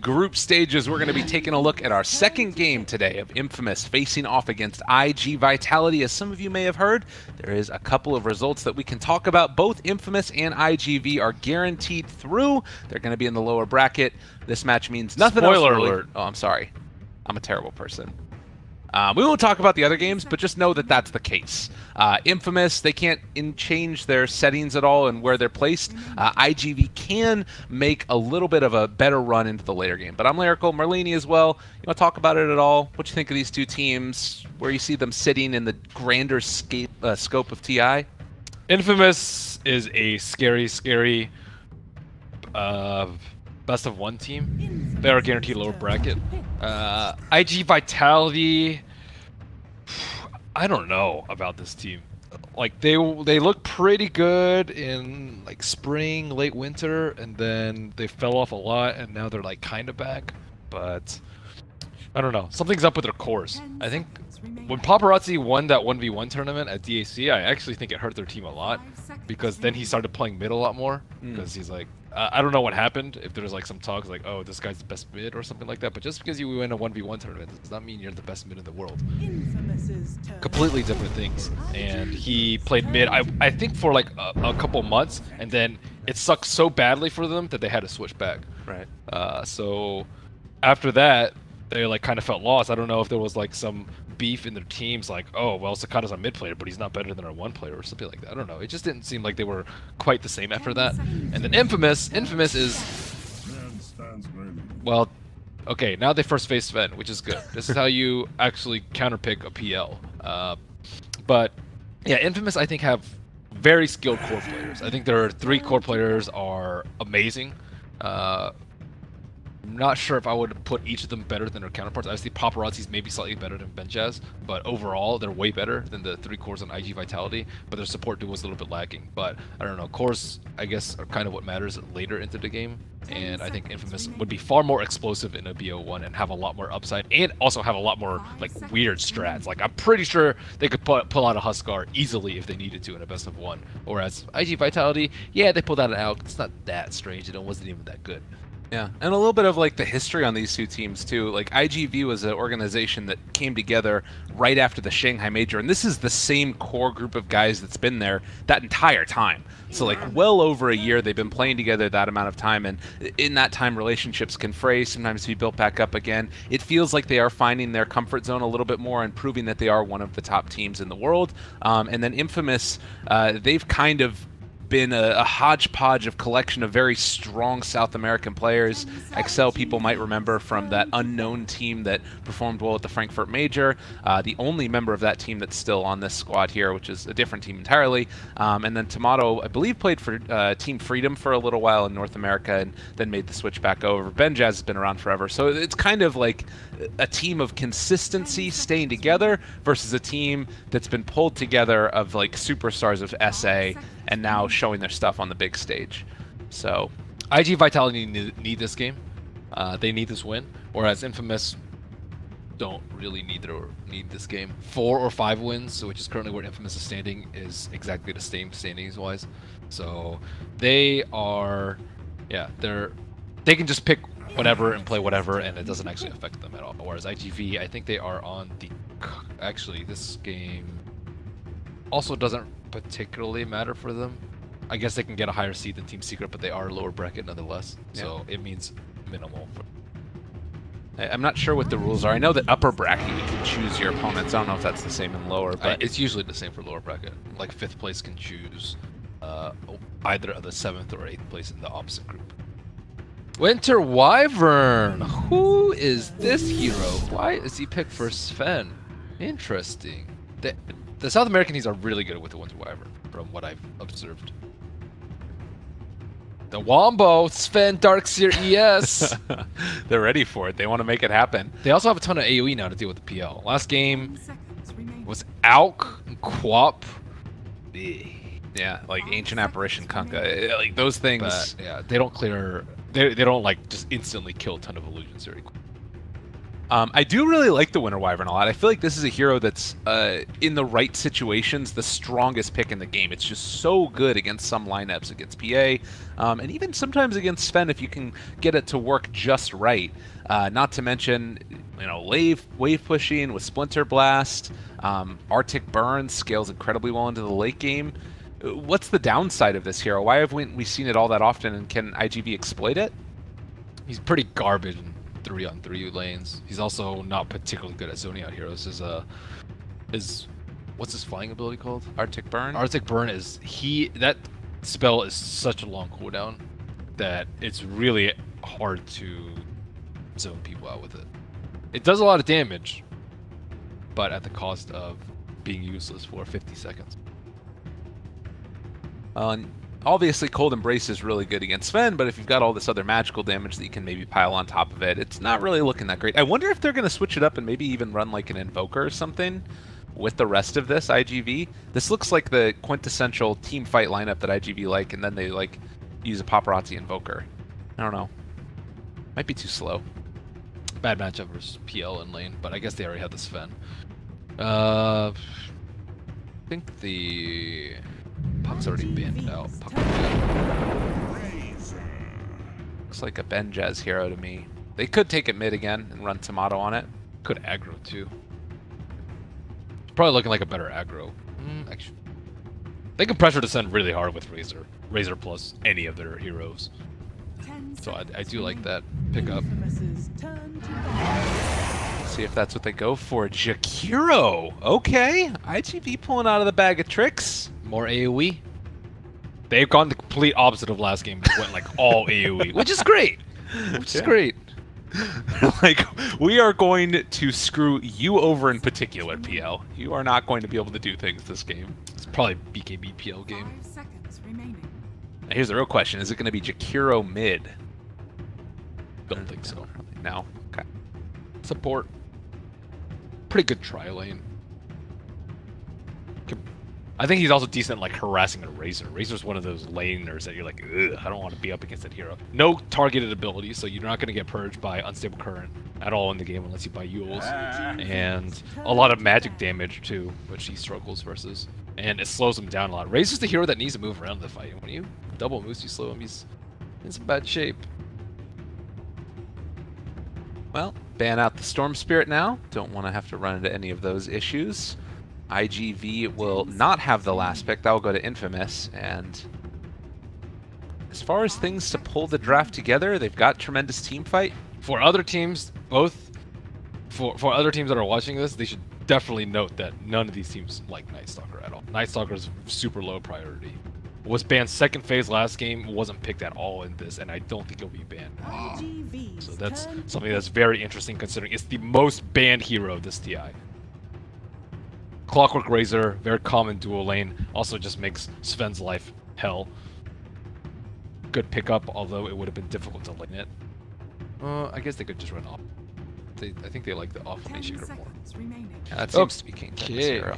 group stages, we're going to be taking a look at our second game today of Infamous facing off against IG Vitality. As some of you may have heard, there is a couple of results that we can talk about. Both Infamous and IGV are guaranteed through. They're going to be in the lower bracket. This match means nothing Spoiler else really. alert. Oh, I'm sorry. I'm a terrible person. Uh, we won't talk about the other games, but just know that that's the case. Uh, Infamous, they can't in change their settings at all and where they're placed. Uh, IGV can make a little bit of a better run into the later game. But I'm Lyrical, Merlini as well. You want to talk about it at all? What you think of these two teams? Where you see them sitting in the grander scape, uh, scope of TI? Infamous is a scary, scary uh, best of one team. They are guaranteed lower bracket. Uh, IG Vitality. I don't know about this team. Like they they look pretty good in like spring, late winter, and then they fell off a lot, and now they're like kind of back. But I don't know. Something's up with their cores. I think when Paparazzi won that 1v1 tournament at DAC, I actually think it hurt their team a lot because then he started playing mid a lot more because he's like, uh, I don't know what happened. If there's like some talks like, oh, this guy's the best mid or something like that. But just because you win a 1v1 tournament does not mean you're the best mid in the world. Completely different things. And he played mid, I, I think, for like a, a couple months, and then it sucked so badly for them that they had to switch back. Right. Uh, so after that, they like kind of felt lost. I don't know if there was like some beef in their teams, like, oh, well, Sakata's a mid player, but he's not better than our one player or something like that. I don't know. It just didn't seem like they were quite the same after that. And then Infamous, Infamous is, well, okay, now they first face Sven, which is good. This is how you actually counterpick a PL. Uh, but yeah, Infamous, I think, have very skilled core players. I think their three core players are amazing. Uh, I'm not sure if I would put each of them better than their counterparts. Obviously, Paparazzi's maybe slightly better than Benjaz, but overall, they're way better than the three cores on IG Vitality, but their support duo is a little bit lacking. But I don't know, cores, I guess, are kind of what matters later into the game, and I think Infamous would be far more explosive in a BO1 and have a lot more upside, and also have a lot more, like, weird strats. Like, I'm pretty sure they could pull, pull out a Huskar easily if they needed to in a best of one. Whereas IG Vitality, yeah, they pulled out. It's not that strange, and it wasn't even that good. Yeah, and a little bit of like the history on these two teams too. Like IGV was an organization that came together right after the Shanghai Major, and this is the same core group of guys that's been there that entire time. So like well over a year they've been playing together that amount of time, and in that time relationships can fray, sometimes be built back up again. It feels like they are finding their comfort zone a little bit more and proving that they are one of the top teams in the world. Um, and then Infamous, uh, they've kind of been a, a, hodgepodge of collection of very strong South American players. Excel people might remember from that unknown team that performed well at the Frankfurt Major. Uh, the only member of that team that's still on this squad here, which is a different team entirely. Um, and then Tomato, I believe, played for uh, Team Freedom for a little while in North America and then made the switch back over. Ben Benjaz has been around forever. So it's kind of like a team of consistency staying together versus a team that's been pulled together of like superstars of SA and now showing their stuff on the big stage. So, IG Vitality need, this game. Uh, they need this win, whereas Infamous don't really need their, need this game. Four or five wins, which is currently where Infamous is standing, is exactly the same standings wise. So they are, yeah, they're they can just pick whatever and play whatever, and it doesn't actually affect them at all. Whereas IGV, I think they are on the actually this game also doesn't particularly matter for them. I guess they can get a higher seed than Team Secret, but they are lower bracket nonetheless. Yeah. So it means minimal. I'm not sure what the rules are. I know that upper bracket you can choose your opponents. I don't know if that's the same in lower, but I, it's usually the same for lower bracket. Like fifth place can choose uh, either of the seventh or eighth place in the opposite group. Winter Wyvern. Who is this hero? Why is he picked for Sven? Interesting. The, the South American teams are really good with the Winter Wyvern, from what I've observed. The Wombo, Sven Darkseer ES. They're ready for it. They want to make it happen. They also have a ton of AoE now to deal with the PL. Last game was Auk and Quap. Yeah, like Ancient Apparition, Kunkka. Like those things. But, yeah, they don't clear. They, they don't like just instantly kill a ton of illusions very quick. Um, I do really like the Winter Wyvern a lot. I feel like this is a hero that's, uh, in the right situations, the strongest pick in the game. It's just so good against some lineups, against PA, um, and even sometimes against Sven if you can get it to work just right. Uh, not to mention, you know, wave, wave pushing with Splinter Blast. Um, Arctic Burn scales incredibly well into the late game. What's the downside of this hero? Why haven't we seen it all that often, and can IGV exploit it? He's pretty garbage in three on three lanes. He's also not particularly good at zoning out heroes. His uh, his what's his flying ability called? Arctic Burn. Arctic Burn is he that spell is such a long cooldown that it's really hard to zone people out with it. It does a lot of damage, but at the cost of being useless for 50 seconds. Uh, obviously, Cold Embrace is really good against Sven, but if you've got all this other magical damage that you can maybe pile on top of it, it's not really looking that great. I wonder if they're going to switch it up and maybe even run like an Invoker or something with the rest of this IGV. This looks like the quintessential team fight lineup that IGV like, and then they like use a Paparazzi Invoker. I don't know. Might be too slow. Bad matchup versus PL in lane, but I guess they already had the Sven. Uh, I think the Puck's already been. No, Puck Looks like a Benjaz hero to me. They could take it mid again and run Tomato on it. could aggro too. It's probably looking like a better aggro. Mm, actually, they can pressure descend really hard with Razor. Razor plus any of their heroes. So I, I do like that pickup. See if that's what they go for. Jakiro! Okay. IGV pulling out of the bag of tricks. More AoE. They've gone the complete opposite of last game. They went like all AoE, which is great. Which is great. like, we are going to screw you over in particular, PL. You are not going to be able to do things this game. It's probably BKB PL game. Five seconds remaining. Now, here's the real question. Is it going to be Jakiro mid? Don't think so. No. Okay. Support. Pretty good try lane. I think he's also decent like harassing a Razor. Razor's one of those laners that you're like, Ugh, I don't want to be up against that hero. No targeted ability, so you're not going to get purged by unstable current at all in the game unless you buy Euls. Ah. And a lot of magic damage too, which he struggles versus. And it slows him down a lot. Razor's the hero that needs to move around the fight. When you double moves, you slow him, he's in some bad shape. Well, ban out the Storm Spirit now. Don't want to have to run into any of those issues. IGV will not have the last pick. That will go to Infamous. And as far as things to pull the draft together, they've got tremendous team fight. for other teams, both for for other teams that are watching this, they should definitely note that none of these teams like Night Stalker at all. Night Stalker is super low priority. Was banned second phase last game, wasn't picked at all in this, and I don't think he'll be banned. IGV's So that's something that's very interesting considering it's the most banned hero of this TI. Clockwork Razor, very common dual lane, also just makes Sven's life hell. Good pickup, although it would have been difficult to lane it. Uh, I guess they could just run off. They, I think they like the off lane Ten shaker more. seconds remaining. Yeah, that seems to be King Tekka's hero.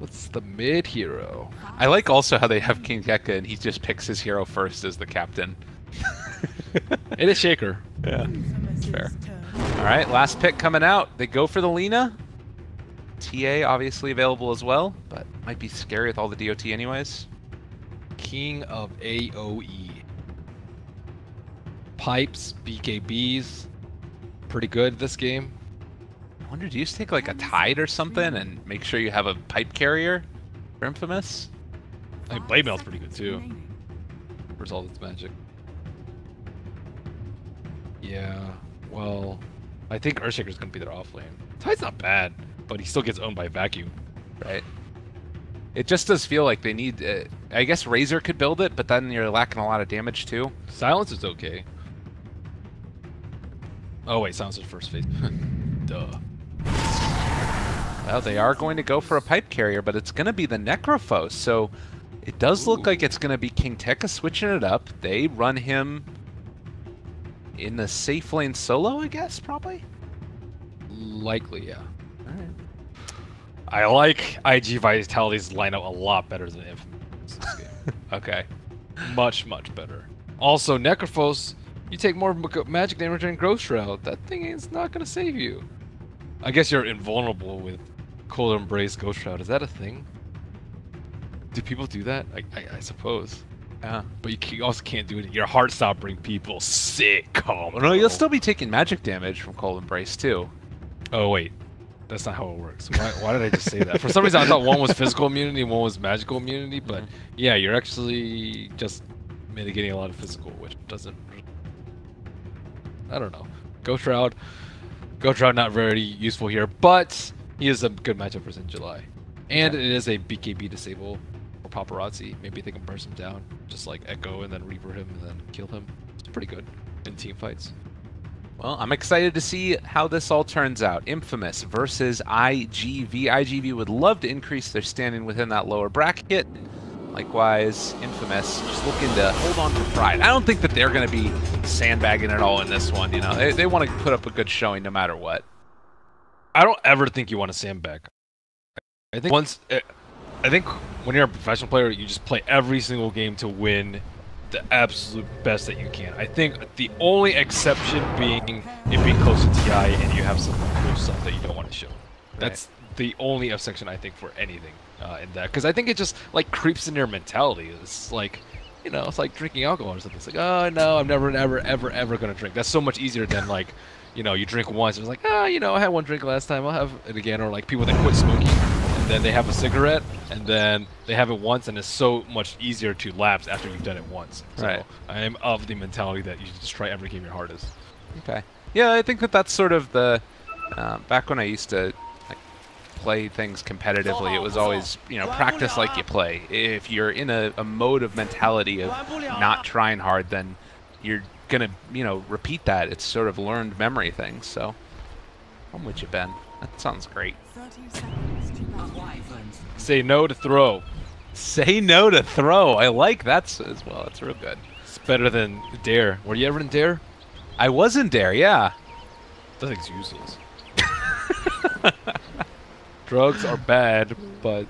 What's the mid hero? I like also how they have King Tekka and he just picks his hero first as the captain. It is Shaker. Yeah. Fair. All right, last pick coming out. They go for the Lena. TA obviously available as well, but might be scary with all the DOT anyways. King of AoE. Pipes, BKBs. Pretty good this game. I wonder, do you just take like a tide or something and make sure you have a pipe carrier for Infamous? I mean, Blade Mail's pretty good too. all its magic? Yeah, well, I think Earthshaker's gonna be their off lane. Tide's not bad, but he still gets owned by Vacuum. Right. It just does feel like they need. Uh, I guess Razor could build it, but then you're lacking a lot of damage too. Silence is okay. Oh wait, Silence is first phase. Duh. Well, they are going to go for a pipe carrier, but it's going to be the Necrophos. So it does look like it's going to be King Tekka switching it up. They run him in the safe lane solo, I guess, probably. Likely, yeah. Right. I like IG Vitality's lineup a lot better than Infamous. Okay. much, much better. Also, Necrophos, you take more magic damage than Ghost Shroud. That thing is not gonna save you. I guess you're invulnerable with Cold Embrace Ghost Shroud. Is that a thing? Do people do that? I, I, I suppose. Yeah. But you, ca- you also can't do it. Your heart stop bring people sick. Calm. No, you'll still be taking magic damage from Cold Embrace too. Oh wait, that's not how it works. Why, why did I just say that? For some reason, I thought one was physical immunity and one was magical immunity. But Mhm. yeah, you're actually just mitigating a lot of physical, which doesn't. I don't know. Go Shroud. Ghost Shroud not very useful here, but he is a good matchup for St. July, and it is a BKB disable for paparazzi. Maybe they can burst him down, just like Echo, and then Reaper him, and then kill him. It's pretty good in team fights. Well, I'm excited to see how this all turns out. Infamous versus IGV. IGV would love to increase their standing within that lower bracket. Likewise, Infamous just looking to hold on to pride. I don't think that they're going to be sandbagging at all in this one. You know, they, they want to put up a good showing no matter what. I don't ever think you want to sandbag. I think once, uh, I think when you're a professional player, you just play every single game to win the absolute best that you can. I think the only exception being it being close to TI and you have some cool stuff that you don't want to show. That's the only exception I think for anything uh, in that because I think it just like creeps in your mentality. It's like. You know, it's like drinking alcohol or something. It's like, oh no, I'm never, ever, ever, ever gonna drink. That's so much easier than like, you know, you drink once. and It's like, ah, you know, I had one drink last time. I'll have it again. Or like people that quit smoking then they have a cigarette and then they have it once and it's so much easier to lapse after you've done it once. So Right. I am of the mentality that you should just try every game your hardest. Okay. Yeah, I think that that's sort of the. Uh, back when I used to like, play things competitively, it was always you know practice like you play. If you're in a, a mode of mentality of not trying hard, then you're gonna you know repeat that. It's sort of learned memory thing. So I'm with you, Ben. That sounds great. 30 seconds to go. Say no to throw. Say no to throw. I like that as well. It's real good. It's better than dare. Were you ever in dare? I was in dare. yeah. That thing's useless. drugs are bad, but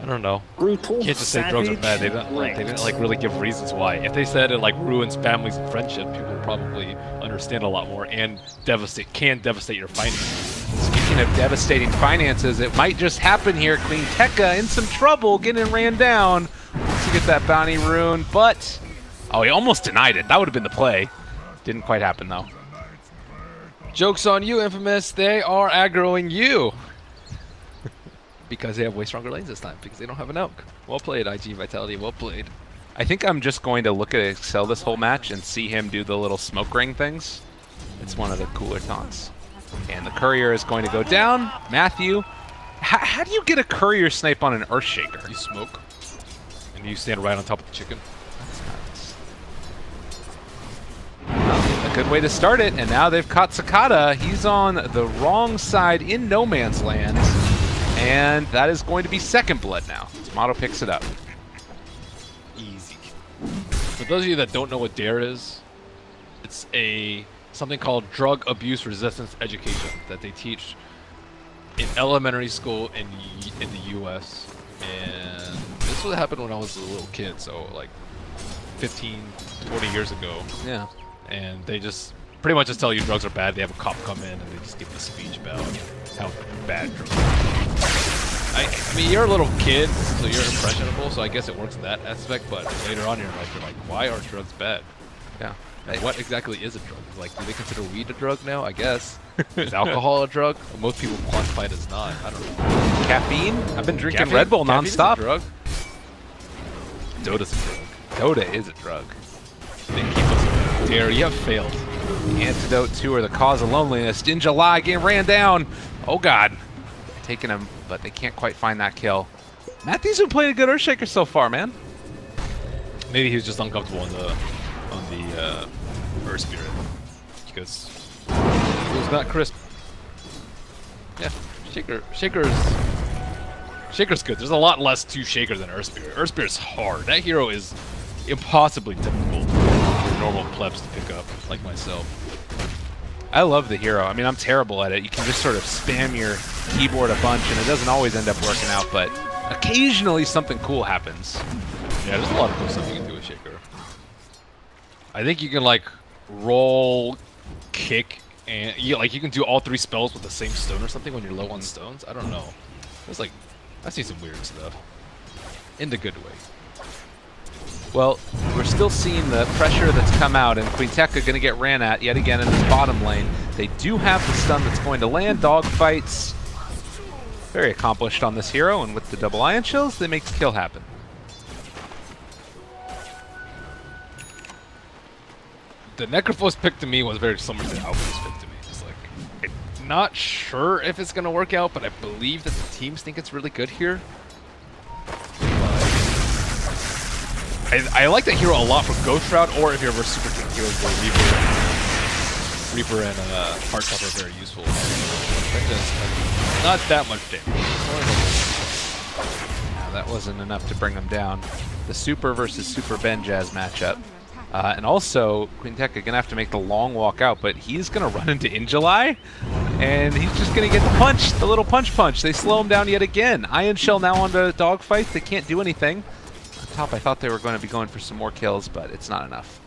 I don't know. Brutal, You can't just say drugs are bad. They don't like they didn't like really give reasons why. If they said it like ruins families and friendship, people would probably understand a lot more and devastate can devastate your finances. Speaking of devastating finances, it might just happen here. King Tekka in some trouble, getting ran down. Wants to get that bounty rune, but oh, he almost denied it. That would have been the play. Didn't quite happen though. Jokes on you, Infamous. They are aggroing you. Because they have way stronger lanes this time, because they don't have an elk. Well played, IG Vitality, well played. I think I'm just going to look at Excel this whole match and see him do the little smoke ring things. It's one of the cooler taunts. And the courier is going to go down. Matthew, how, do you get a courier snipe on an Earthshaker? You smoke, and you stand right on top of the chicken. Well, a good way to start it, and now they've caught Sakata. He's on the wrong side in no man's land, and that is going to be second blood now. Tomato picks it up. Easy. For those of you that don't know what DARE is, it's a something called drug abuse resistance education that they teach in elementary school in in the U.S. And this would happen when I was a little kid, so like 15, 20 years ago. Yeah. And they just pretty much just tell you drugs are bad. They have a cop come in and they just give a speech about how bad drugs are. I, I mean, you're a little kid, so you're impressionable, so I guess it works in that aspect. But later on in your life, you're like, why are drugs bad? Yeah. And what exactly is a drug? Like, do they consider weed a drug now? I guess. is alcohol a drug? Most people classify it as not. I don't know. Caffeine? I've been drinking Caffeine- Red Bull caffeine is a nonstop. drug? Dota's a drug. Dota is a drug. They keep us dare. You have failed. The antidote to or the cause of loneliness. InJuly, getting ran down. Oh God. Taking him, but they can't quite find that kill. Matthew's been playing a good Earthshaker so far, man. Maybe he was just uncomfortable on the on the uh, Earth Spirit because it was not crisp. Yeah, Shaker Shaker's Shaker's good. There's a lot less to Shaker than Earth Spirit. Earth Spirit's hard. That hero is impossibly difficult for normal plebs to pick up, like myself. I love the hero. I mean, I'm terrible at it. You can just sort of spam your keyboard a bunch, and it doesn't always end up working out, but occasionally something cool happens. Yeah, there's a lot of cool stuff you can do with Shaker. I think you can like roll, kick, and yeah, like you can do all three spells with the same stone or something when you're low on stones. I don't know. It's like I see some weird stuff in the good way. Well, we're still seeing the pressure that's come out, and King Tekka going to get ran at yet again in this bottom lane. They do have the stun that's going to land. Dogfights, very accomplished on this hero, and with the double ion shells, they make the kill happen. The Necrophos pick to me was very similar to Alchemist pick to me. Just like, I'm not sure if it's gonna work out, but I believe that the teams think it's really good here. I, I like that hero a lot for Ghost Shroud, or if you're ever super king heroes where Reaper, Reaper and uh, Hearttop are very useful. Not that much damage. Now, that wasn't enough to bring them down. The Super versus Super Benjaz matchup. Uh, and also, King Tekka going to have to make the long walk out, but he's going to run into InJuly, and he's just going to get the punch, the little punch punch. They slow him down yet again. Ion Shell now onto Dogfight. They can't do anything. Top, I thought they were going to be going for some more kills, but it's not enough.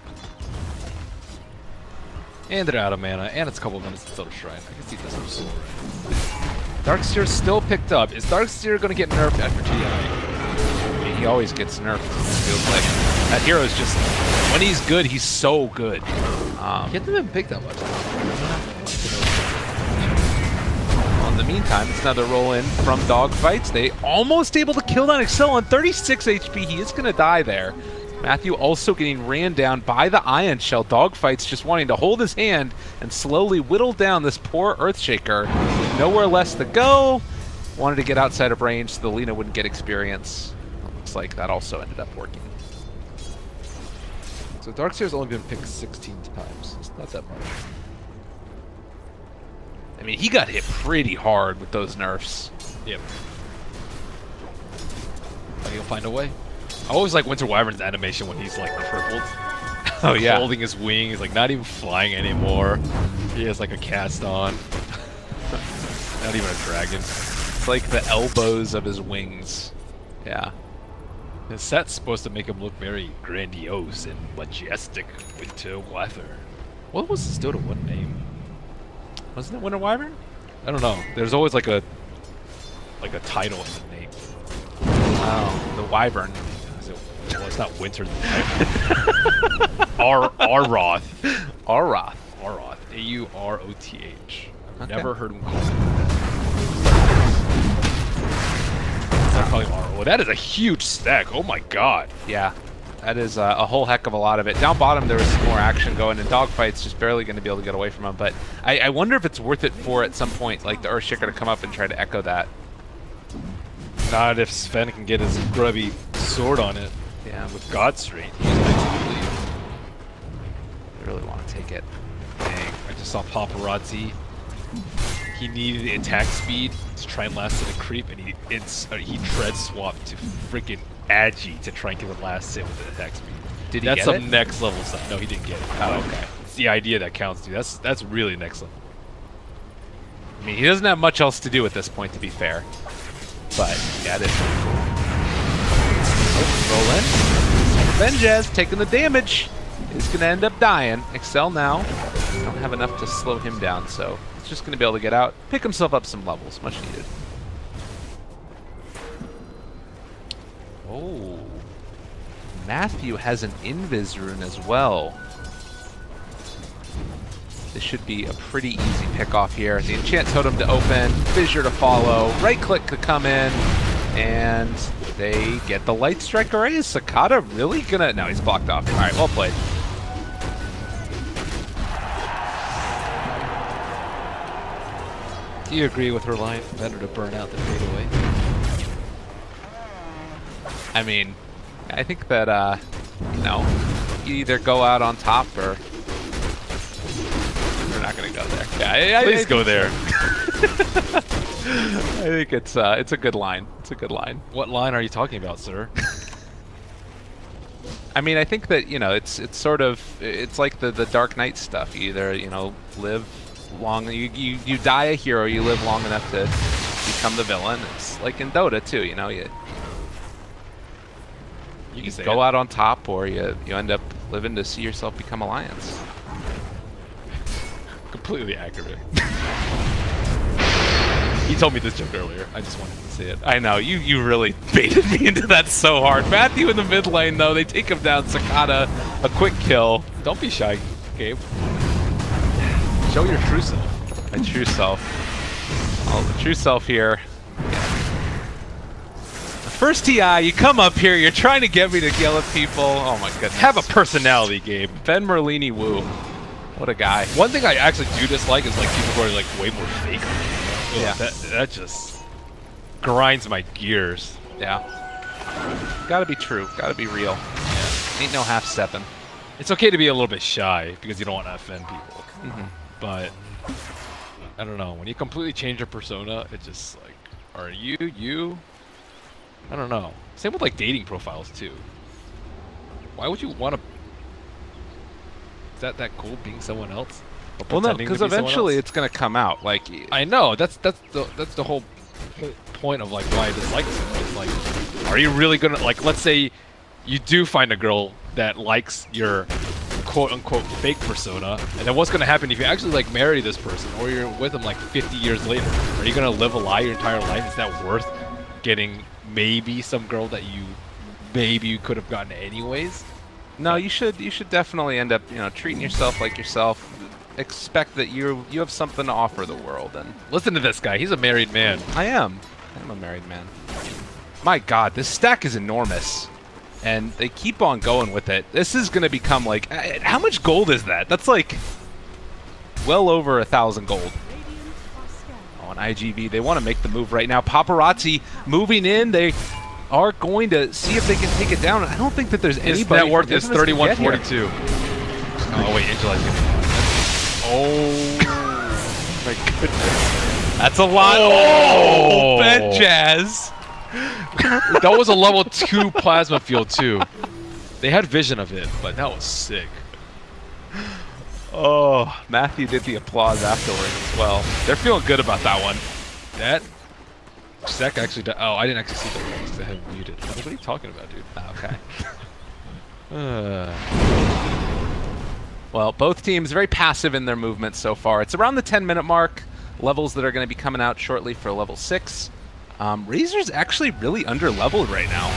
And they're out of mana, and it's a couple minutes until the Shrine. I can see this Darkseer still picked up. Is Darkseer going to get nerfed after TI? I mean, he always gets nerfed, feels like. That hero is just, when he's good, he's so good. Um, He hasn't been picked that much. In the meantime, it's another roll in from Dogfights. They almost able to kill down Excel on 36 HP. He is going to die there. Matthew also getting ran down by the Ion Shell. Dogfights just wanting to hold his hand and slowly whittle down this poor Earthshaker. Nowhere less to go. Wanted to get outside of range so the Lina wouldn't get experience. Looks like that also ended up working. So Darkseer's only been picked 16 times. It's not that much. I mean, he got hit pretty hard with those nerfs. Yep. But he'll find a way. I always like Winter Wyvern's animation when he's like crippled. Oh, yeah. Holding his wing, he's like not even flying anymore. He has like a cast on. not even a dragon. It's like the elbows of his wings. Yeah. His set's supposed to make him look very grandiose and majestic. Winter Wyvern. What was his Dota 1 name? Wasn't it Winter Wyvern? I don't know. There's always like a like a title in the name. Oh, the Wyvern. Is it, well, it's not Winter. Ar Auroth. Arath. Auroth. A U R O T H. I've Okay. never heard one. call him Auroth. Well, that is a huge stack. Oh my god. Yeah, that is uh, a whole heck of a lot of it. Down bottom, there was some more action going, and Dogfight's just barely going to be able to get away from him. But I, I wonder if it's worth it for at some point, like the Earthshaker to come up and try to echo that. Not if Sven can get his grubby sword on it Yeah, with God's Strength. He's actually I really want to take it. Dang, I just saw Paparazzi. He needed the attack speed to try and last hit a creep, and he it's uh, he tread swapped to freaking Agi to try and get the last hit with the attack speed. Did he get it? That's some it? next level stuff. No, he didn't get it. Oh, okay. It's the idea that counts, dude. That's that's really next level. I mean, he doesn't have much else to do at this point, to be fair. But yeah, it is. Oh, roll in. Benjaz taking the damage. He's going to end up dying. Excel now. Don't have enough to slow him down, so he's just going to be able to get out, pick himself up some levels, much needed. Oh. Matthew has an Invis rune as well. This should be a pretty easy pick off here. The enchant totem to open, fissure to follow, right click to come in, and they get the light strike array. Is Sakata really gonna? No, he's blocked off. All right, well played. Do you agree with her line? Better to burn out than fade away. I mean, I think that uh, you know, you either go out on top or we're not gonna go there. Yeah, I, I, Please I go there. I think it's uh, it's a good line. It's a good line. What line are you talking about, sir? I mean, I think that you know, it's it's sort of it's like the the Dark Knight stuff. You either you know live long, you you you die a hero, you live long enough to become the villain. It's like in Dota too. You know, you You you can say go it. out on top, or you you end up living to see yourself become Alliance. completely accurate. he told me this joke earlier. I just wanted to see it. I know you. You really baited me into that so hard. Matthew in the mid lane though. They take him down. Sakata, a quick kill. Don't be shy, Gabe. Show your true self. My true self. Oh, the true self here. First TI, you come up here, you're trying to get me to yell at people. Oh my goodness. Have a personality, Gabe. Ben Merlini Wu. What a guy. One thing I actually do dislike is like people who are like way more fake. Ugh, Yeah. That, that just grinds my gears. Yeah. Gotta be true. Gotta be real. Ain't no half stepping. It's okay to be a little bit shy because you don't want to offend people. Mm-hmm. But I don't know. When you completely change your persona, it's just like, are you you? I don't know. Same with like dating profiles too. Why would you want to? Is that that cool being someone else? Well, no, because be eventually it's gonna come out. Like, I know that's that's the that's the whole point of like why I dislike. It's like, are you really gonna like? Let's say you do find a girl that likes your quote unquote fake persona, and then what's gonna happen if you actually like marry this person or you're with them like 50 years later? Are you gonna live a lie your entire life? Is that worth getting maybe some girl that you maybe you could have gotten anyways? no, you should you should definitely end up you know treating yourself like yourself. Expect that you you have something to offer the world, and Listen to this guy. He's a married man. I am. I'm a married man. My God, this stack is enormous, and they keep on going with it. This is gonna become like, uh, how much gold is that? That's like well over a thousand gold. On IGV. They want to make the move right now. Paparazzi moving in. They are going to see if they can take it down. I don't think that there's His anybody. net worth from is Infamous can get here. 3142. Oh wait, Angela's getting. Oh my goodness. That's a lot. Oh! Oh, Ben oh. Jazz. that was a level two plasma field too. They had vision of it, but that was sick. Oh, Matthew did the applause afterwards as well. They're feeling good about that one. That Zach actually. Oh, I didn't actually see the because I have muted. What are you talking about, dude? Okay. Uh, Well, both teams very passive in their movement so far. It's around the 10 minute mark. Levels that are going to be coming out shortly for level 6. Um, Razor's actually really under leveled right now.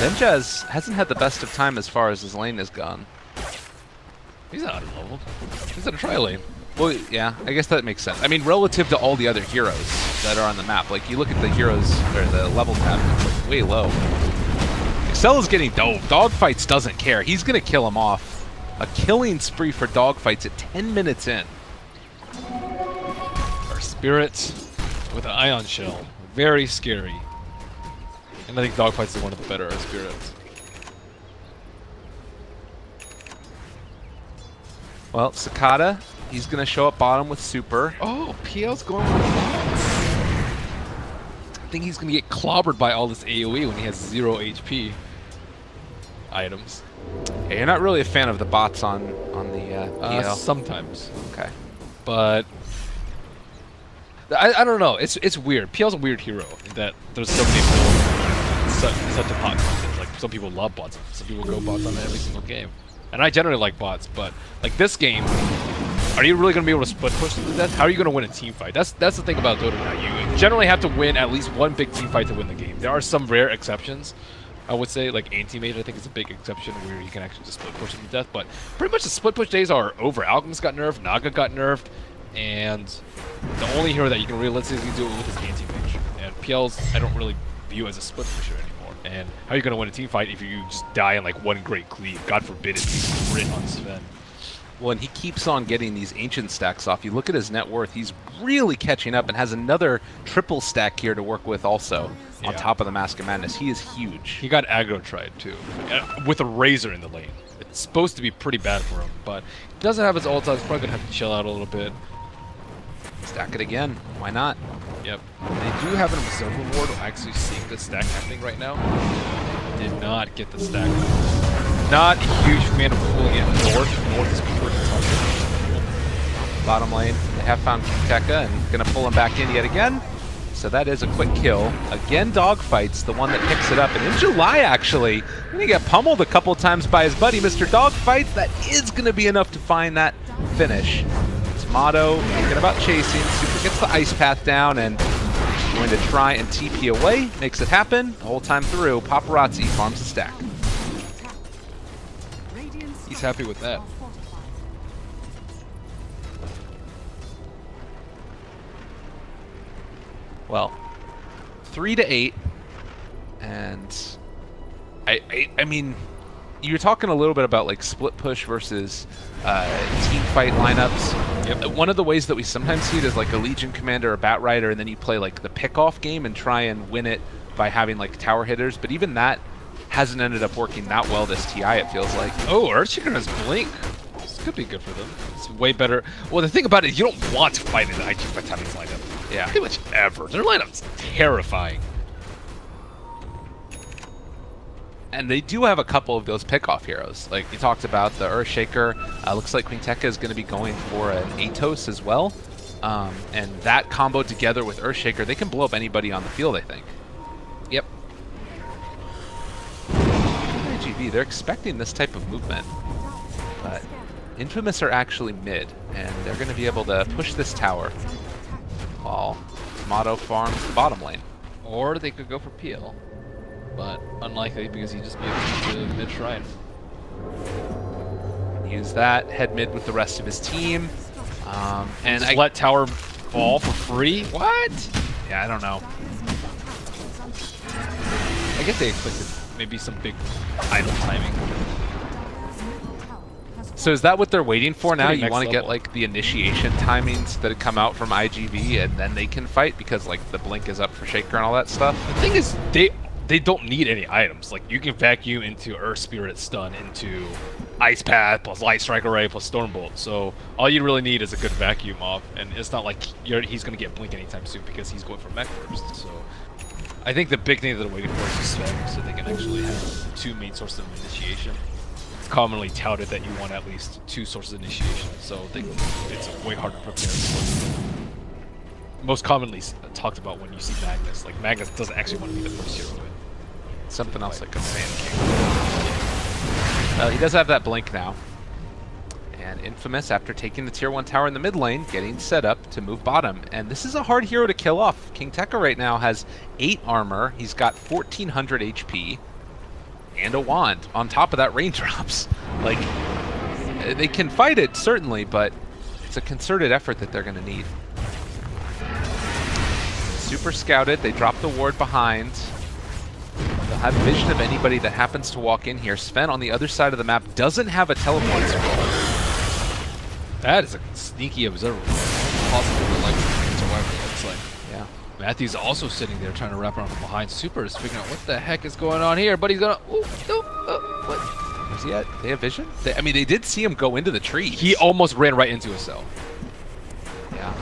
Benjaz hasn't had the best of time as far as his lane has gone. He's not leveled. He's in a tri lane. Well, yeah, I guess that makes sense. I mean, relative to all the other heroes that are on the map, like you look at the heroes or the level tab, it's like way low. Excella's getting dove. Dogfights doesn't care. He's gonna kill him off. A killing spree for dogfights at 10 minutes in. Our spirits with an ion shell. Very scary. And I think Dogfight's is one of the better spirits. Well, Sakata, he's gonna show up bottom with super. Oh, PL's going with bots. I think he's going to get clobbered by all this AoE when he has zero HP items. Hey, you're not really a fan of the bots on on the uh, Uh, sometimes. okay. But I, I don't know. It's it's weird. PL's a weird hero that there's so many people such, such a hot. Like some people love bots. Some people go bots on every single game. And I generally like bots, but like this game, are you really going to be able to split push to death? How are you going to win a team fight? That's that's the thing about Dota now. You generally have to win at least one big team fight to win the game. There are some rare exceptions. I would say like Anti-Mage I think is a big exception where you can actually just split push to death, but pretty much the split push days are over. Alchemist got nerfed, Naga got nerfed, and the only hero that you can realistically do it with is Anti-Mage. And PL's I don't really view as a split pusher. And how are you going to win a team fight if you just die in like one great cleave? God forbid it's crit on Sven. Well, and he keeps on getting these ancient stacks off. You look at his net worth; he's really catching up and has another triple stack here to work with, also on top of the Mask of Madness. He is huge. He got aggro tried too, uh, with a razor in the lane. It's supposed to be pretty bad for him, but he doesn't have his ult. So he's probably gonna have to chill out a little bit. Stack it again. Why not? Yep. They do have an observer ward actually seeing the stack happening right now. Did not get the stack. Not a huge fan of pulling it north. North is pretty tough. Bottom lane, they have found King Tekka and gonna pull him back in yet again. So that is a quick kill. Again, Dogfights, the one that picks it up. And InJuly, actually, gonna get pummeled a couple times by his buddy, Mr. Dogfights. That is gonna be enough to find that finish. Motto thinking about chasing. Super gets the ice path down and going to try and TP away. Makes it happen. The whole time through, Paparazzi farms the stack. He's happy with that. Well, three to eight, and I, I, I mean, you're talking a little bit about like split push versus uh, team fight lineups. Yep. One of the ways that we sometimes see it is like a Legion commander or a Bat Rider, and then you play like the pick-off game and try and win it by having like tower hitters. But even that hasn't ended up working that well this TI. It feels like. Oh, Earthshaker has Blink. This could be good for them. It's way better. Well, the thing about it, you don't want to fight in the IG Vitality lineup. Yeah. Pretty much ever. Their lineup's terrifying. And they do have a couple of those pickoff heroes. Like you talked about the Earthshaker. Uh, looks like King-Tekka is going to be going for an Atos as well. Um, and that combo together with Earthshaker, they can blow up anybody on the field, I think. Yep. IGV, they're expecting this type of movement. But Infamous are actually mid, and they're going to be able to push this tower while Motto farms the bottom lane. Or they could go for PL. But unlikely because he just moved to mid shrine. Use that, head mid with the rest of his team. Um, and Just I, let tower fall for free? What? yeah, I don't know. I guess they expected maybe some big idle timing. So is that what they're waiting for now? You want to get like the initiation timings that come out from IGV, and then they can fight because like the blink is up for Shaker and all that stuff. The thing is, they they don't need any items. Like you can vacuum into Earth Spirit Stun into Ice Path plus Light Strike Array plus Stormbolt. So all you really need is a good vacuum off, and it's not like he's going to get Blink anytime soon because he's going for Mech first. So I think the big thing that they're waiting for is Sven, so they can actually have two main sources of initiation. It's commonly touted that you want at least two sources of initiation, so they, it's way harder to prepare for. Most commonly talked about when you see Magnus. Like Magnus doesn't actually want to be the first hero. Something else like a Sand King. Uh, he does have that blink now. And Infamous, after taking the tier 1 tower in the mid lane, getting set up to move bottom. And this is a hard hero to kill off. King-Tekka right now has 8 armor. He's got 1400 HP. And a wand. On top of that, raindrops. Like, uh, they can fight it, certainly, but it's a concerted effort that they're going to need. Super scouted. They drop the ward behind. Have vision of anybody that happens to walk in here. Sven on the other side of the map doesn't have a teleport scroll. That is a sneaky observer. Possible to like whatsoever. Looks like Yeah. Matthew's also sitting there trying to wrap around from behind. Super is figuring out what the heck is going on here, but he's gonna. Ooh, ooh, uh, what? Where's he at? They have vision? They, I mean, they did see him go into the tree. He almost ran right into a cell. Yeah.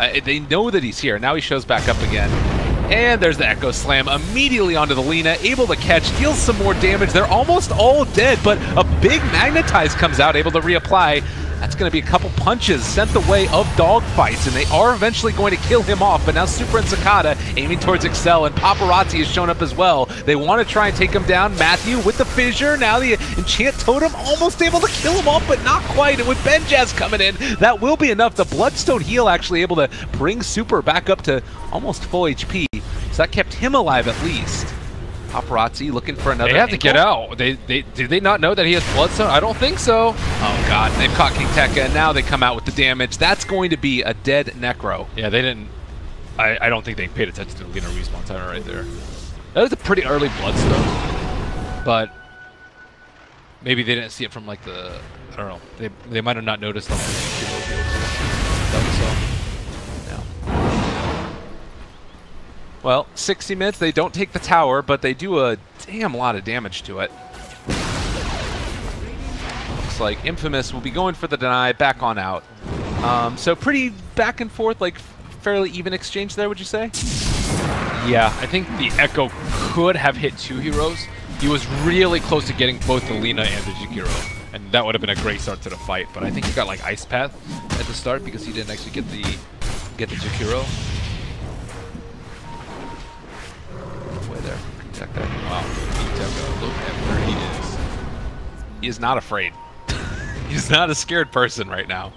Uh, they know that he's here. Now he shows back up again. And there's the Echo Slam immediately onto the Lina, able to catch, deals some more damage. They're almost all dead, but a big Magnetize comes out, able to reapply. That's going to be a couple punches sent the way of dogfights, and they are eventually going to kill him off. But now Super and Sakata aiming towards Excel, and Paparazzi has shown up as well. They want to try and take him down. Matthew with the fissure. Now the Enchant Totem almost able to kill him off, but not quite. And with Benjaz coming in, that will be enough. The Bloodstone heal actually able to bring Super back up to almost full HP. So that kept him alive at least. Paparazzi looking for another. They have to get out. They they did they not know that he has bloodstone? I don't think so. Oh god, they've caught King-Tekka, and now they come out with the damage. That's going to be a dead Necro. Yeah, they didn't. I, I don't think they paid attention to the Lina respawn timer right there. That was a pretty early bloodstone, but maybe they didn't see it from like the I don't know. They they might have not noticed on the Well, 60 minutes, they don't take the tower, but they do a damn lot of damage to it. Looks like Infamous will be going for the deny, back on out. Um, so pretty back and forth, like fairly even exchange there, would you say? Yeah, I think the Echo could have hit two heroes. He was really close to getting both the Lina and the Jakiro, and that would have been a great start to the fight. But I think he got like Ice Path at the start because he didn't actually get the get the Jakiro. There. King-Tekka. Wow, look at where he is. He is not afraid. He's not a scared person right now.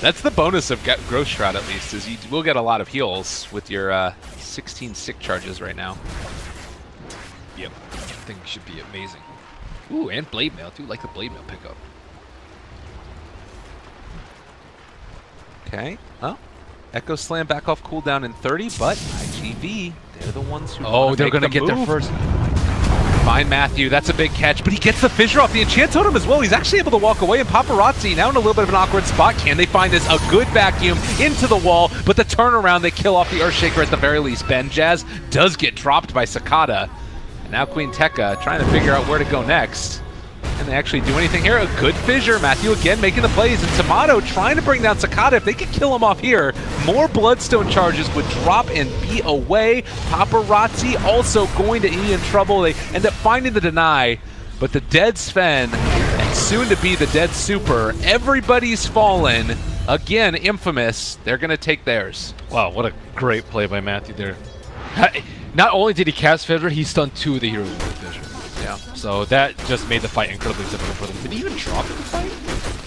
That's the bonus of get Ghost Shroud, at least, is you will get a lot of heals with your uh, 16 sick charges right now. Yep. I think should be amazing. Ooh, and Blade Mail, too. Like the Blade Mail pickup. Okay. Oh. Echo Slam back off cooldown in 30, but IGV, they're the ones who Oh, they're gonna the get their first. Find Matthew, that's a big catch, but he gets the fissure off the enchant totem as well. He's actually able to walk away, and Paparazzi now in a little bit of an awkward spot. Can they find this? A good vacuum into the wall, but the turnaround, they kill off the Earthshaker at the very least. Benjaz does get dropped by Sakata. And now King Tekka trying to figure out where to go next. Can they actually do anything here? A good fissure. Matthew again making the plays, and Tomato trying to bring down Sakata. If they could kill him off here, more Bloodstone charges would drop and be away. Paparazzi also going to be in trouble. They end up finding the deny, but the dead Sven, and soon to be the dead Super, everybody's fallen. Again, infamous. They're going to take theirs. Wow, what a great play by Matthew there. Not only did he cast Fissure, he stunned two of the heroes with Fissure. Yeah. So that just made the fight incredibly difficult for them. Did he even drop in the fight?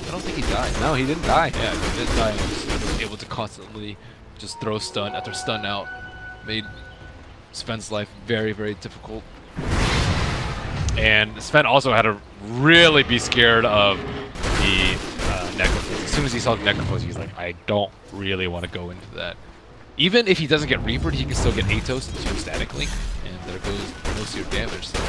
I don't think he died. No, he didn't die. Yeah, he didn't die. He was, was able to constantly just throw stun after stun out. Made Sven's life very, very difficult. And Sven also had to really be scared of the uh, Necrophos. As soon as he saw the Necrophos, he's like, I don't really want to go into that. Even if he doesn't get Reapered, he can still get Atos and two Static Link, and there goes most of your damage. So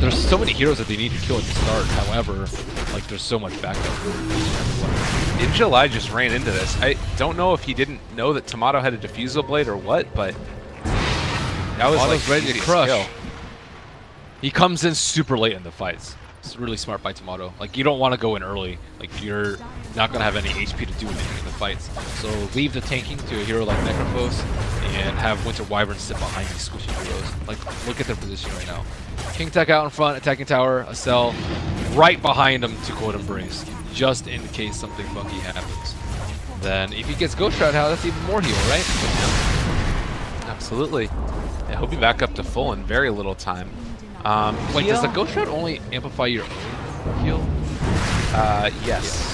there's so many heroes that they need to kill at the start. However, like there's so much backup for each and every one. InJuly just ran into this. I don't know if he didn't know that Tomato had a diffusal blade or what, but that was Tomato's like ready to crush. kill. He comes in super late in the fights. It's really smart by Tomato. Like you don't want to go in early. Like you're not gonna have any HP to do anything in the fights. So leave the tanking to a hero like Necrophos and have Winter Wyvern sit behind these squishy heroes. Like look at their position right now. King Tekka out in front, attacking tower, a cell right behind him to Cold Embrace, just in case something funky happens. Then if he gets Ghost Shroud, how that's even more heal, right? Absolutely. Yeah, he'll be back up to full in very little time. Um, Like, does the? Ghost Shroud only amplify your own heal? Uh, yes, what?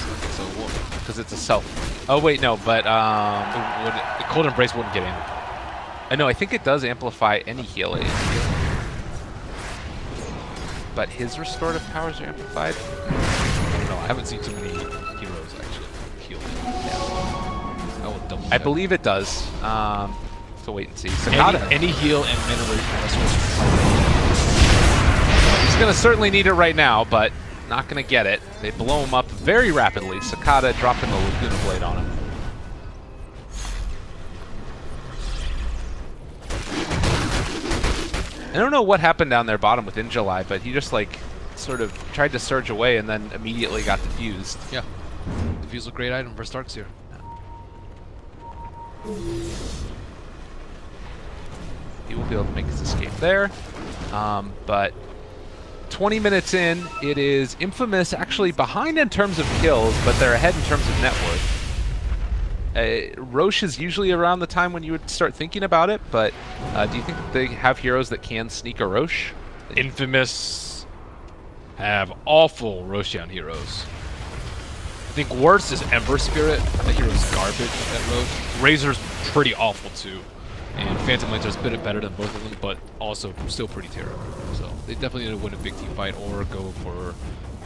Because it's a self. Oh wait, no, but um, It would, Cold Embrace wouldn't get in. I know I think it does amplify any heal. But his restorative powers are amplified. I don't know. I haven't seen too many heroes actually heal. I will double. I believe it does. Um, so wait and see. any, Sakata. any heal and restoration. He's gonna certainly need it right now, but not gonna get it. They blow him up very rapidly. Sakata dropping the Laguna Blade on him. I don't know what happened down there bottom within July, but he just like sort of tried to surge away and then immediately got diffused. Yeah. Diffuse a great item for Starks here. He will be able to make his escape there. Um, but 20 minutes in, it is Infamous actually behind in terms of kills, but they're ahead in terms of net worth. Uh, Rosh is usually around the time when you would start thinking about it, but uh, do you think they have heroes that can sneak a Rosh? Infamous have awful Roshan heroes. I think worst is Ember Spirit. That hero's garbage at Rosh. Razor's pretty awful too. And Phantom Lancer's a bit better than both of them, but also still pretty terrible. So they definitely need to win a big team fight or go for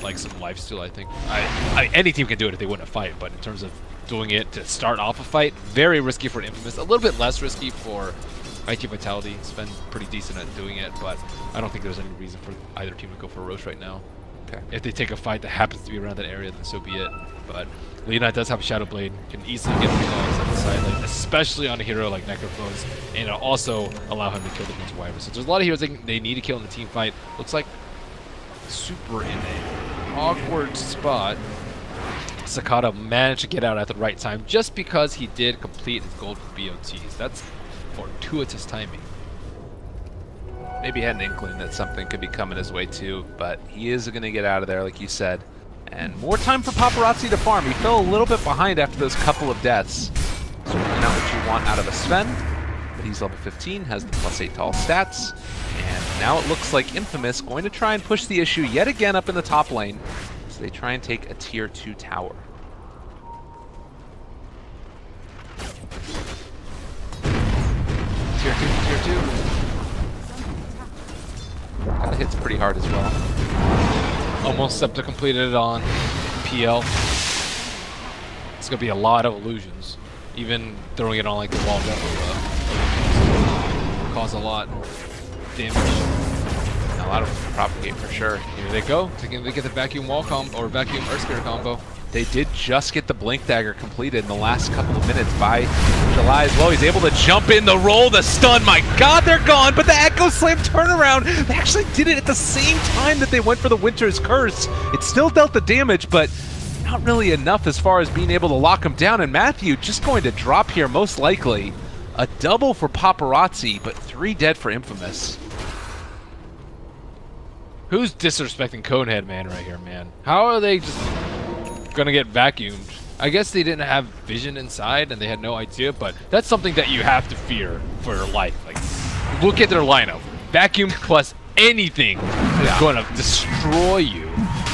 like some lifesteal, I think. I, I, any team can do it if they win a fight, but in terms of doing it to start off a fight, very risky for an Infamous. A little bit less risky for IG Vitality. It's been pretty decent at doing it, but I don't think there's any reason for either team to go for a Rosh right now. Okay. If they take a fight that happens to be around that area, then so be it. But Leonite does have Shadow Blade, can easily get the claws at the side lane, especially on a hero like Necrophos, and it'll also allow him to kill the Winter Wyvern. So there's a lot of heroes they, they need to kill in the team fight. Looks like super in a awkward spot. Sakata managed to get out at the right time just because he did complete his gold for BOTs. That's fortuitous timing. Maybe he had an inkling that something could be coming his way too, but he is going to get out of there, like you said. And more time for Paparazzi to farm. He fell a little bit behind after those couple of deaths. Certainly not what you want out of a Sven, but he's level 15, has the plus 8 tall stats. And now it looks like Infamous going to try and push the issue yet again up in the top lane. So they try and take a tier 2 tower. Tier 2, tier 2. That hits pretty hard as well. Almost up to completed it on PL. It's gonna be a lot of illusions. Even throwing it on like the wall will uh, cause a lot damage. A lot of them propagate for sure. Here they go. They get, the vacuum wall combo or vacuum earth spirit combo. They did just get the Blink Dagger completed in the last couple of minutes by July as well. He's able to jump in the roll, the stun. My god, they're gone, but the Echo Slam turnaround, they actually did it at the same time that they went for the Winter's Curse. It still dealt the damage, but not really enough as far as being able to lock him down. And Matthew just going to drop here, most likely. A double for Paparazzi, but three dead for Infamous. Who's disrespecting Conehead Man right here, man? How are they just gonna get vacuumed? I guess they didn't have vision inside and they had no idea, but that's something that you have to fear for your life. Like, look at their lineup. Vacuum plus anything is Yeah. gonna destroy you.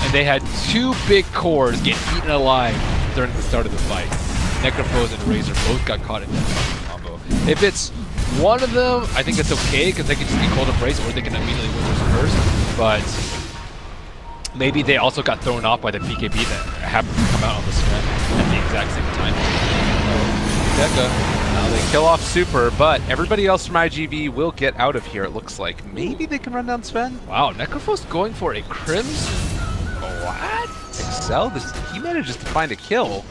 And they had two big cores get eaten alive during the start of the fight. Necrophos and Razor both got caught in that combo. If it's one of them, I think it's okay because they can just get cold embrace or they can immediately win this first. But maybe they also got thrown off by the BKB that happened to come out on the Sven at the exact same time. Deca. Now they kill off Super, but everybody else from IGV will get out of here, it looks like. Maybe they can run down Sven? Wow, Necrophos going for a Crimson. What? Excel, this, he manages to find a kill.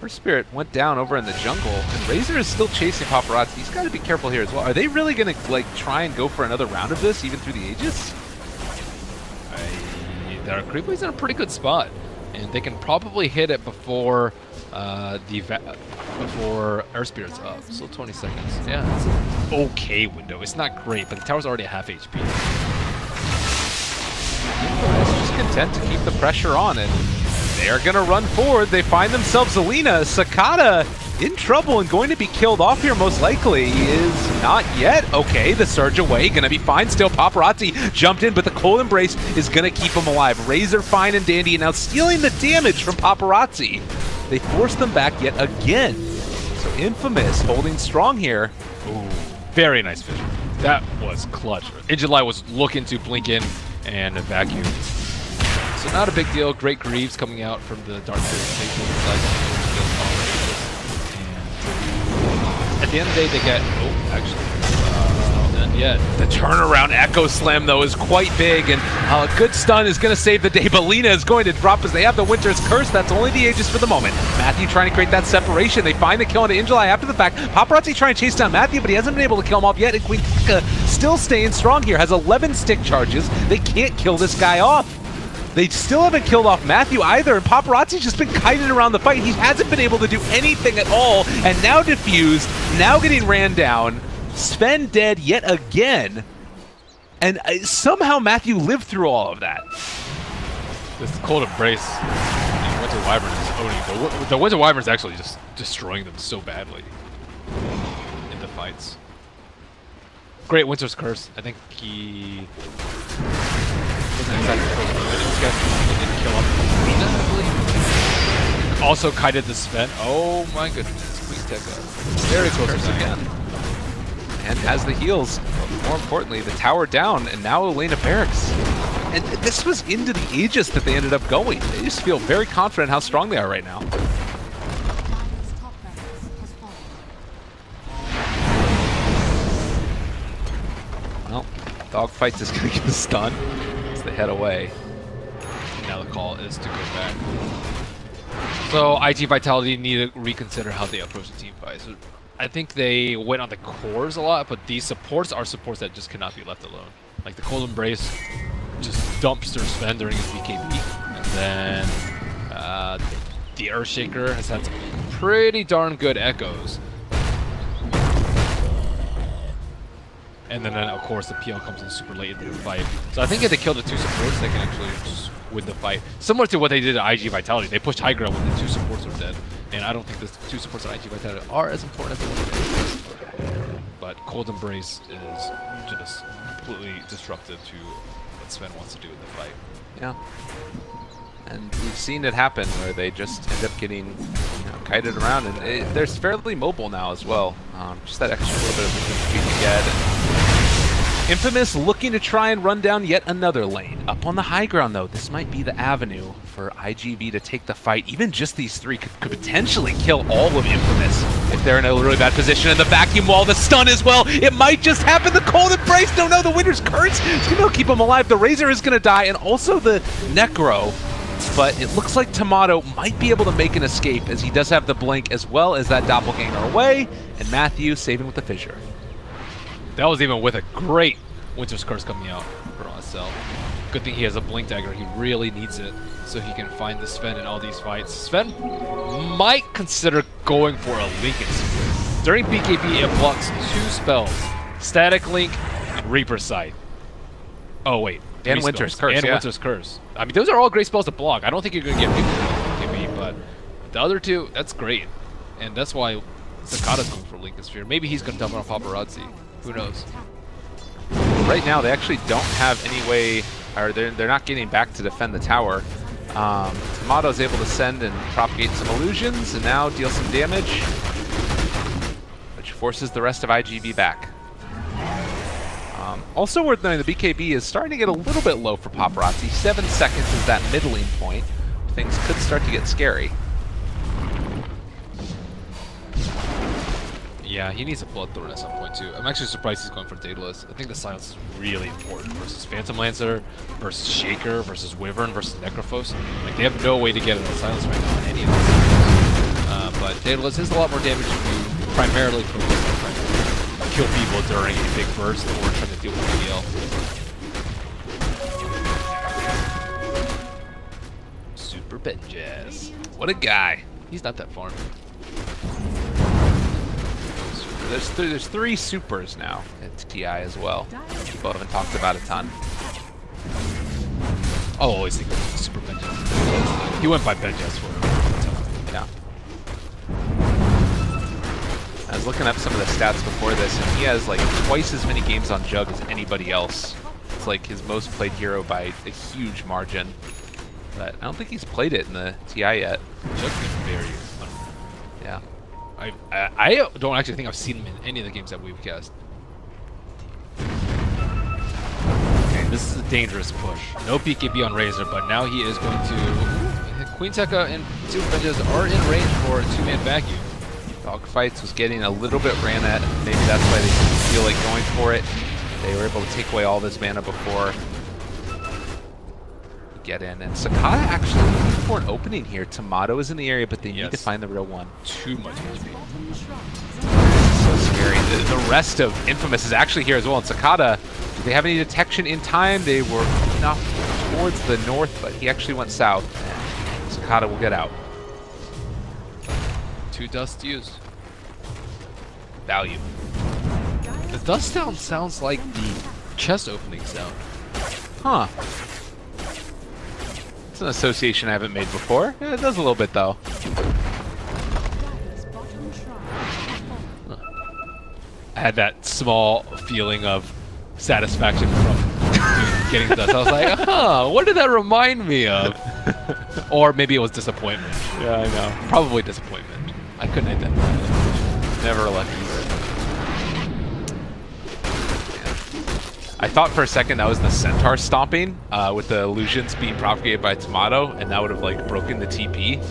First Spirit went down over in the jungle, and Razor is still chasing Paparazzi. He's got to be careful here as well. Are they really going to like try and go for another round of this, even through the Aegis? I, their Creepy's in a pretty good spot, and they can probably hit it before uh, the va- before Earth Spirit's up. So 20 seconds. Yeah, it's an okay window. It's not great, but the tower's already at half HP. It's just content to keep the pressure on, and they are going to run forward. They find themselves Alina. Sakata in trouble and going to be killed off here most likely. Is not yet. Okay, the surge away. Going to be fine still. Paparazzi jumped in, but the cold embrace is going to keep him alive. Razor fine and dandy, and now stealing the damage from Paparazzi. They force them back yet again. So Infamous holding strong here. Ooh, very nice vision. That was clutch. InJuly was looking to blink in and vacuum. So not a big deal. Great Greaves coming out from the Dark Spirit. At the end of the day, they get... Oh, actually, uh, done yet. The turnaround Echo Slam, though, is quite big, and a good stun is going to save the day. But Lina is going to drop as they have the Winter's Curse. That's only the Aegis for the moment. Matthew trying to create that separation. They find the kill on Angeli after the fact. Paparazzi trying to chase down Matthew, but he hasn't been able to kill him off yet. And King Tekka still staying strong here. Has 11 stick charges. They can't kill this guy off. They still haven't killed off Matthew either, and Paparazzi's just been kited around the fight. He hasn't been able to do anything at all, and now diffused, now getting ran down. Sven dead yet again. And uh, somehow Matthew lived through all of that. This cold embrace Winter Wyvern is owning. The, the Winter Wyvern is actually just destroying them so badly in the fights. Great Winter's Curse. I think he exactly close to winning this guy. Didn't kill off Lina, I believe. Also kited the Sven. Oh my goodness. King Tekka. Very close again. And has the heals. More importantly, the tower down, and now Elena Barracks. And this was into the Aegis that they ended up going. They just feel very confident how strong they are right now. Dire's top barracks. Well, Dogfights is going to get the stun as they head away. Now the call is to go back. So IG Vitality need to reconsider how they approach the team fight. So I think they went on the cores a lot, but these supports are supports that just cannot be left alone. Like the Cold Embrace just dumps their Sven during his BKB. And then uh, the Earthshaker has had some pretty darn good echoes. And then, of course, the PL comes in super late into the fight. So I think if they kill the two supports, they can actually just win the fight. Similar to what they did at IG Vitality. They pushed high ground when the two supports were dead. And I don't think the two supports at IG Vitality are as important as they were. But Cold Embrace is just completely disruptive to what Sven wants to do in the fight. Yeah. And we've seen it happen where they just end up getting you know, kited around, and it, they're fairly mobile now as well. Um, just that extra little bit of movement speed to get. And Infamous looking to try and run down yet another lane. Up on the high ground, though, this might be the avenue for IGV to take the fight. Even just these three could, could potentially kill all of Infamous if they're in a really bad position. And the vacuum wall, the stun as well. It might just happen. The cold embrace. No, no, the Winter's Curse is going to keep him alive. The Razor is going to die, and also the Necro but it looks like Tomato might be able to make an escape as he does have the blink as well as that doppelganger away, and Matthew saving with the fissure. That was even with a great Winter's Curse coming out for RSL. Good thing he has a blink dagger. He really needs it so he can find the Sven in all these fights. Sven might consider going for a Linken Sphere. During BKB, it blocks two spells. Static Link and Reaper Scythe. Oh, wait. And Winter's spells. Curse, And yeah. Winter's Curse. I mean, those are all great spells to block. I don't think you're going to get BKB, BKB, but the other two, that's great. And that's why Sakata's going for Linken Sphere. Maybe he's going to dump on Paparazzi. Who knows? Right now, they actually don't have any way, or they're, they're not getting back to defend the tower. Um, Tomato's able to send and propagate some illusions, and now deal some damage, which forces the rest of IGV back. Um, also worth noting, the BKB is starting to get a little bit low for Paparazzi. Seven seconds is that middling point. Things could start to get scary. Yeah, he needs a Bloodthorn at some point too. I'm actually surprised he's going for Daedalus. I think the silence is really important versus Phantom Lancer, versus Shaker, versus Wyvern, versus Necrophos. Like, they have no way to get in the silence right now on any of those. Uh, but Daedalus is a lot more damage to do primarily focused on trying to kill people during a big burst or trying to deal with PL. Super Benjaz. What a guy. He's not that far. There's, th there's three supers now at TI as well. People haven't talked about a ton. Oh, I'll always think Super Benjaz. He went by Benjaz for a. Yeah. I was looking up some of the stats before this, and he has like twice as many games on Jug as anybody else. It's like his most played hero by a huge margin. But I don't think he's played it in the TI yet. Jug's been very. I, I I don't actually think I've seen him in any of the games that we've cast. Okay, this is a dangerous push. No BKB on Razor, but now he is going to. King Tekka and Super Benjaz are in range for a two-man vacuum. Dogfights was getting a little bit ran at. Maybe that's why they didn't feel like going for it. They were able to take away all of his mana before get in. And Sakata actually for an opening here. Tomato is in the area, but they need to find the real one. Too much HP. So scary. The, the rest of Infamous is actually here as well. And Sakata, did they have any detection in time? They were enough towards the north, but he actually went south. Sakata will get out. Two dust used. Value. The dust sound sounds like the chest opening sound. Huh. It's an association I haven't made before. Yeah, it does a little bit, though. I had that small feeling of satisfaction from getting dust. I was like, huh, what did that remind me of? or maybe it was disappointment. Yeah, I know. Probably disappointment. I couldn't identify it. Never lucky. I thought for a second that was the centaur stomping uh, with the illusions being propagated by Tomato, and that would have like broken the TP.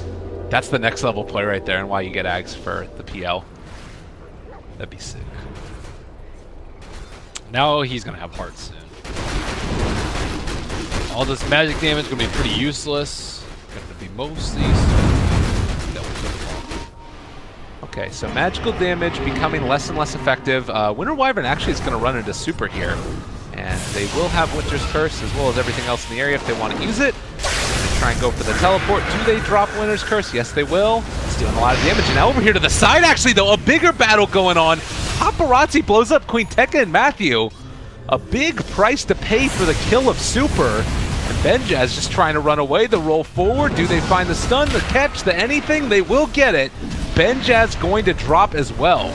That's the next level play right there, and why you get Ags for the PL. That'd be sick. Now he's gonna have hearts soon. All this magic damage gonna be pretty useless. Gonna be mostly. Okay, so magical damage becoming less and less effective. Uh, Winter Wyvern actually is going to run into Super here. And they will have Winter's Curse as well as everything else in the area if they want to use it. They try and go for the teleport. Do they drop Winter's Curse? Yes, they will. It's doing a lot of damage. And now over here to the side, actually, though, a bigger battle going on. Paparazzi blows up King Tekka and Matthew. A big price to pay for the kill of Super. And Benjaz just trying to run away. The roll forward. Do they find the stun, the catch, the anything? They will get it. Benjaz going to drop as well.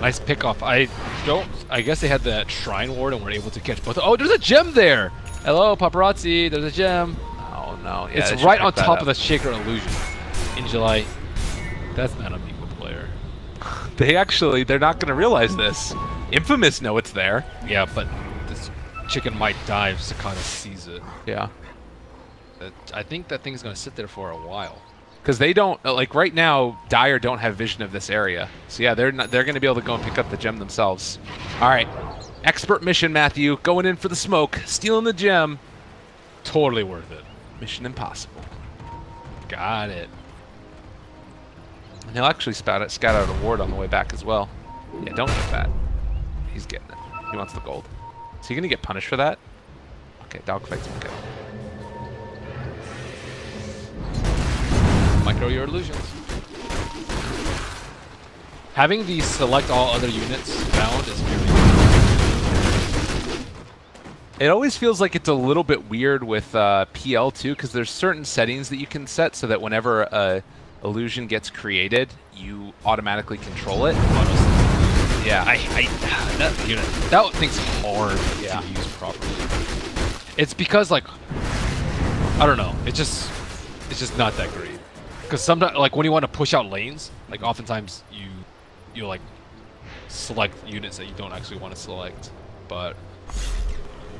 Nice pick off. I don't. I guess they had that shrine ward and were able to catch both. Oh, there's a gem there. Hello, paparazzi. There's a gem. Oh no! Yeah, it's right on top of the Shaker illusion. InJuly. That's not a Miko player. They actually, they're not going to realize this. Infamous know it's there. Yeah, but this chicken might die if Sakata sees it. Yeah. I think that thing's gonna sit there for a while. Because they don't uh, like right now. Dire don't have vision of this area, so yeah, they're not. They're going to be able to go and pick up the gem themselves. All right, expert mission, Matthew, going in for the smoke, stealing the gem. Totally worth it. Mission impossible. Got it. And he'll actually spout it, scout out a ward on the way back as well. Yeah, don't get that. He's getting it. He wants the gold. Is he going to get punished for that? Okay, dogfight's okay. Micro your illusions. Having the select all other units bound is very good. It always feels like it's a little bit weird with uh, PL too, because there's certain settings that you can set so that whenever a illusion gets created, you automatically control it. Yeah, I, I that unit that thing's hard Yeah. to use properly. It's because like I don't know. it's just it's just not that great. Because sometimes like when you want to push out lanes, like oftentimes you you like select units that you don't actually want to select. But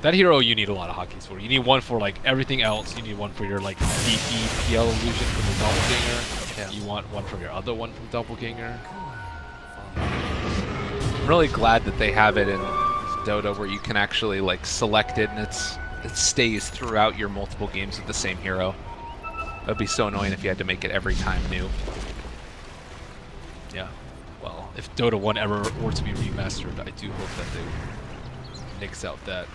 that hero you need a lot of hotkeys for. You need one for like everything else. You need one for your like DP PL illusion from the doppelganger. Yeah. You want one from your other one from doppelganger. I'm really glad that they have it in Dota where you can actually like select it and it's it stays throughout your multiple games with the same hero. That'd be so annoying if you had to make it every time new. Yeah. Well, if Dota 1 ever were to be remastered, I do hope that they nix out that.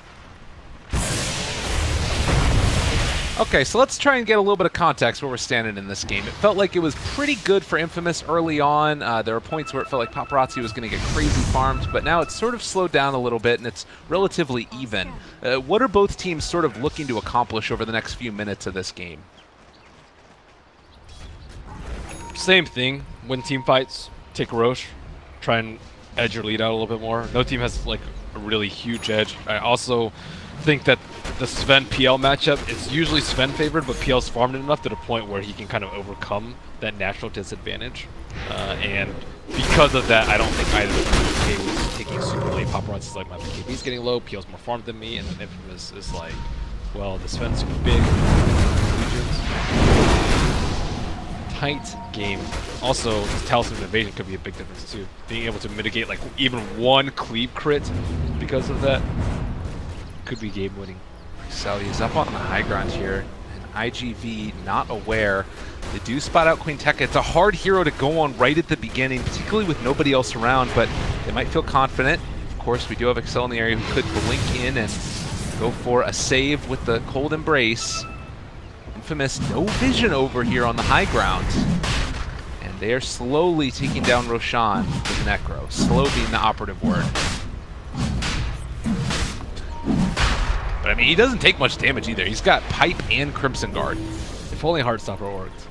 Okay, so let's try and get a little bit of context where we're standing in this game. It felt like it was pretty good for Infamous early on. Uh, there were points where it felt like Paparazzi was going to get crazy farmed, but now it's sort of slowed down a little bit and it's relatively even. Uh, what are both teams sort of looking to accomplish over the next few minutes of this game? Same thing. Win team fights, take Rosh, try and edge your lead out a little bit more. No team has like a really huge edge. I also think that the Sven PL matchup is usually Sven favored, but PL's farmed enough to the point where he can kind of overcome that natural disadvantage. Uh, and because of that, I don't think either of taking super late. Paparazzi's like, my KB's getting low, PL's more farmed than me, and then Infamous is like, well, the Sven's big. Tight game. Also, Talisman Invasion could be a big difference too. Being able to mitigate like even one cleave crit because of that could be game winning. Sally is up on the high ground here, and IGV not aware. They do spot out King Tekka. It's a hard hero to go on right at the beginning, particularly with nobody else around, but they might feel confident. Of course, we do have Excel in the area who could blink in and go for a save with the Cold Embrace. Infamous, no vision over here on the high ground. And they are slowly taking down Roshan with Necro. Slow being the operative word. But I mean, he doesn't take much damage either. He's got Pipe and Crimson Guard. If only Heartstopper worked.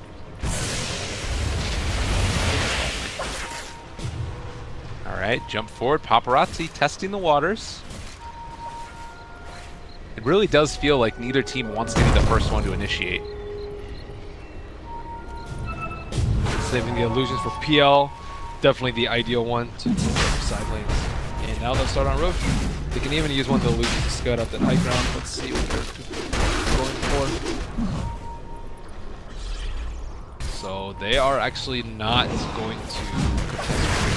All right, jump forward. Paparazzi testing the waters. It really does feel like neither team wants to be the first one to initiate. Saving the illusions for PL, definitely the ideal one to side lanes. And now they'll start on Rosh. They can even use one of the illusions to scout out that high ground. Let's see what they're going for. So they are actually not going to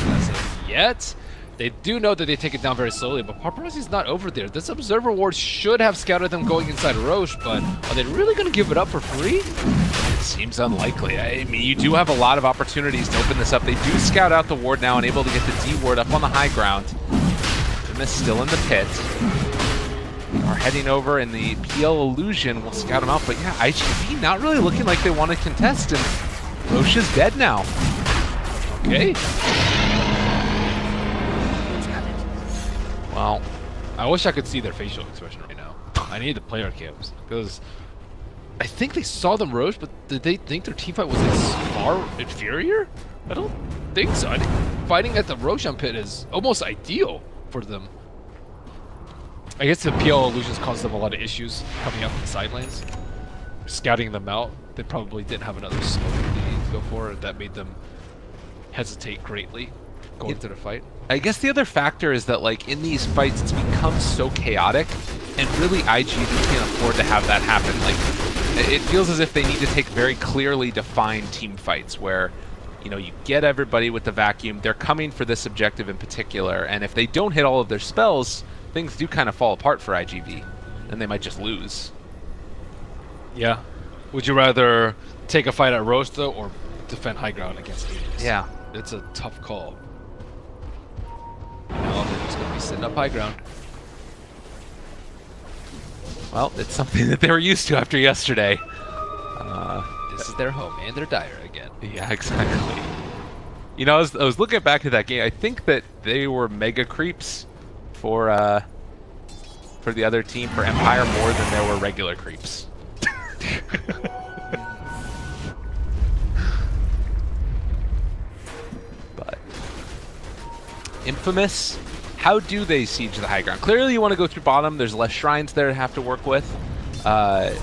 contest yet. They do know that they take it down very slowly, but Paparazzi's not over there. This Observer Ward should have scouted them going inside Rosh, but are they really going to give it up for free? It seems unlikely. I mean, you do have a lot of opportunities to open this up. They do scout out the ward now and able to get the D ward up on the high ground. Infamous still in the pit. Are heading over, and the PL Illusion will scout them out. But yeah, IGV not really looking like they want to contest, and Rosh is dead now. Okay. I wish I could see their facial expression right now. I need the player cams because I think they saw them Rosh, but did they think their team fight was far inferior? I don't think so. I think fighting at the Roshan pit is almost ideal for them. I guess the PL illusions caused them a lot of issues coming up in the side lanes. Scouting them out, they probably didn't have another smoke they needed to go for, that made them hesitate greatly going into the fight. I guess the other factor is that like in these fights, it's become so chaotic, and really IGV can't afford to have that happen. Like it- feels as if they need to take very clearly defined team fights where. You know, you get everybody with the vacuum. They're coming for this objective in particular, and if they don't hit all of their spells, things do kind of fall apart for IGV, and they might just lose. Yeah. Would you rather take a fight at though, or defend high ground against Hades? Yeah. It's a tough call. They're just gonna be sitting up high ground. Well, it's something that they were used to after yesterday. Uh, This is their home, and they're dire again. Yeah, exactly. You know, I was, I was looking back at that game. I think that they were mega creeps for uh, for the other team for Empire more than there were regular creeps. Infamous, how do they siege the high ground? Clearly, you want to go through bottom. There's less shrines there to have to work with. Uh,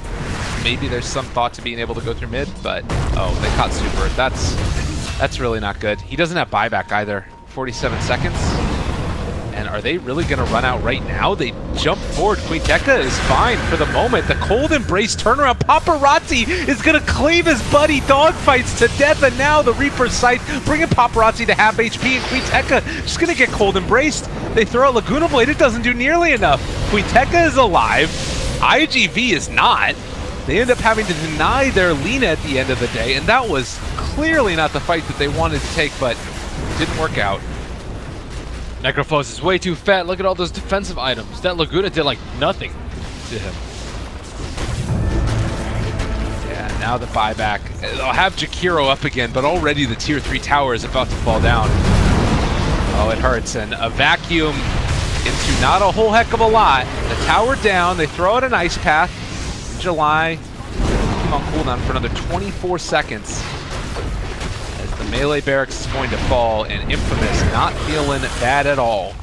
maybe there's some thought to being able to go through mid, but oh, they caught super. That's that's really not good. He doesn't have buyback either. 47 seconds. And are they really going to run out right now? They jump forward. King Tekka is fine for the moment. The cold embrace turnaround. Paparazzi is going to cleave his buddy. Dogfights to death. And now the Reaper's Scythe bringing Paparazzi to half HP. And King Tekka just going to get cold embraced. They throw out Laguna Blade. It doesn't do nearly enough. King Tekka is alive. IGV is not. They end up having to deny their Lina at the end of the day. And that was clearly not the fight that they wanted to take, but didn't work out. Necrophos is way too fat. Look at all those defensive items. That Laguna did like nothing to him. Yeah, now the buyback. They'll have Jakiro up again, but already the tier 3 tower is about to fall down. Oh, it hurts. And a vacuum into not a whole heck of a lot. The tower down. They throw out an ice path. July. Keep on cooldown for another 24 seconds. Melee barracks is going to fall, and Infamous not feeling bad at all.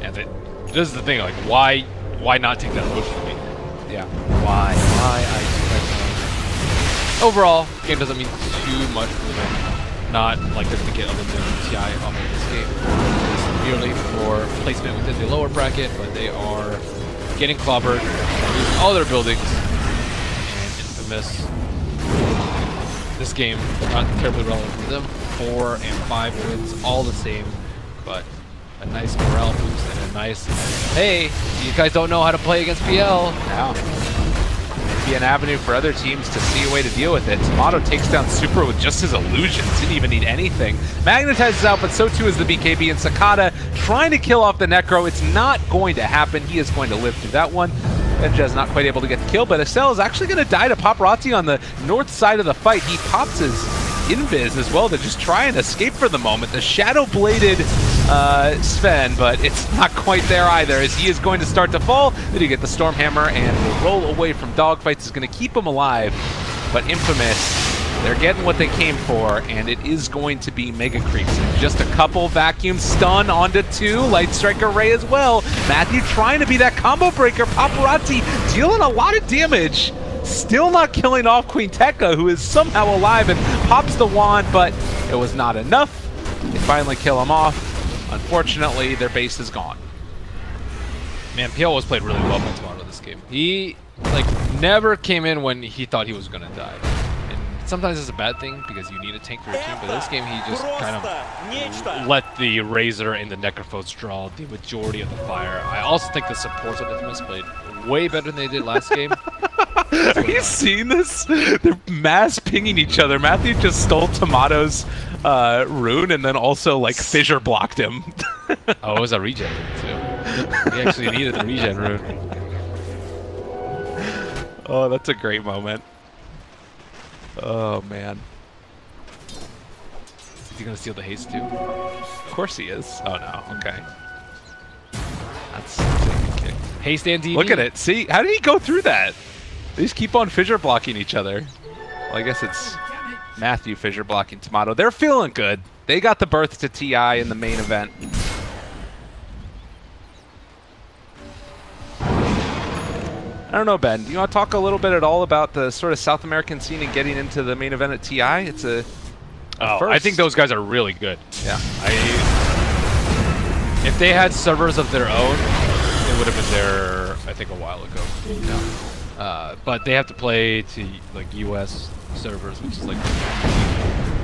And they, this is the thing, like why why not take that Roshan? Yeah. Why? Why I Overall, game doesn't mean too much for them. Not like they're gonna get eliminated in TI off of this game. It's merely for placement within the lower bracket, but they are getting clobbered, losing all their buildings, and infamous. This game not terribly relevant for them. Four and five wins, all the same, but a nice morale boost and a nice, hey, you guys don't know how to play against PL. Maybe an avenue for other teams to see a way to deal with it. Tomato takes down Super with just his illusions. Didn't even need anything. Magnetizes out, but so too is the BKB and Sakata trying to kill off the Necro. It's not going to happen. He is going to live through that one. Benjaz not quite able to get the kill, but Estelle is actually going to die to Paparazzi on the north side of the fight. He pops his invis as well to just try and escape for the moment. The shadow-bladed uh, Sven, but it's not quite there either as he is going to start to fall. Then you get the Stormhammer and the roll away from dogfights is going to keep him alive. But Infamous, they're getting what they came for, and it is going to be Mega Creeps. Just a couple vacuum stun onto two, Light Strike Array as well. Matthew trying to be that combo breaker. Paparazzi dealing a lot of damage. Still not killing off King Tekka, who is somehow alive and pops the wand, but it was not enough. They finally kill him off. Unfortunately, their base is gone. Man, PL was played really well by Tomato this game. He like never came in when he thought he was gonna die. And sometimes it's a bad thing because you need a tank for your team, but this game he just kind of let the Razor and the Necrophos draw the majority of the fire. I also think the supports of Infamous played way better than they did last game. Are you seeing this? They're mass pinging each other. Matthew just stole Tomato's uh, rune and then also like fissure blocked him. Oh, it was a regen too. He actually needed the regen rune. oh, that's a great moment. Oh man. Is he gonna steal the haste too? Of course he is. Oh no. Okay. That's, a good and DB. Look at it. See, how did he go through that? They just keep on fissure blocking each other. Well, I guess it's Matthew fissure blocking Tomato. They're feeling good. They got the berth to TI in the main event. I don't know, Ben. Do you want to talk a little bit at all about the sort of South American scene and getting into the main event at TI? It's a Oh, I think those guys are really good. yeah. I if they had servers of their own, they would have been there. I think a while ago. Uh, but they have to play to like U.S. servers, which is like,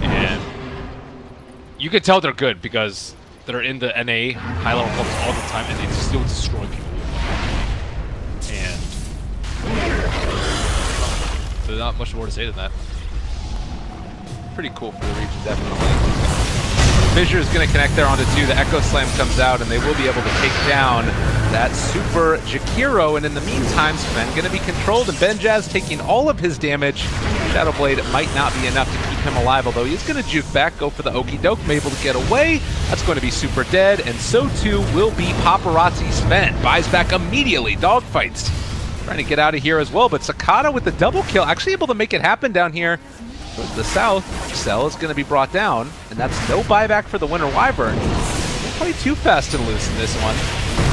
and you can tell they're good because they're in the NA high level clubs all the time, and they still destroy people. And there's not much more to say than that. pretty cool for the region, definitely. Fissure is going to connect there onto two. The Echo Slam comes out, and they will be able to take down that Super Jakiro. And in the meantime, Sven going to be controlled, and Benjaz taking all of his damage. Shadow Blade might not be enough to keep him alive, although he's going to juke back, go for the Okie Doke, able to get away. That's going to be super dead, and so too will be Paparazzi Sven. Buys back immediately, dogfights. Trying to get out of here as well, but Sakata with the double kill, actually able to make it happen down here the south. Cell is going to be brought down, and that's no buyback for the Winter Wyvern. Don't play too fast and loose in this one,